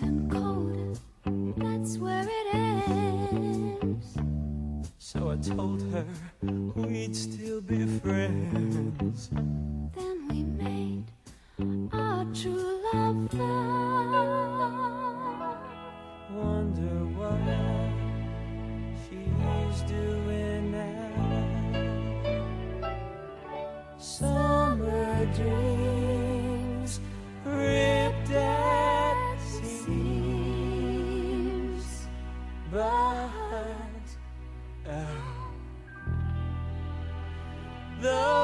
and cold. That's where it ends. So I told her we'd still be friends. Then we made our true love. love. Wonder what she's doing now. Summer dreams. but oh, the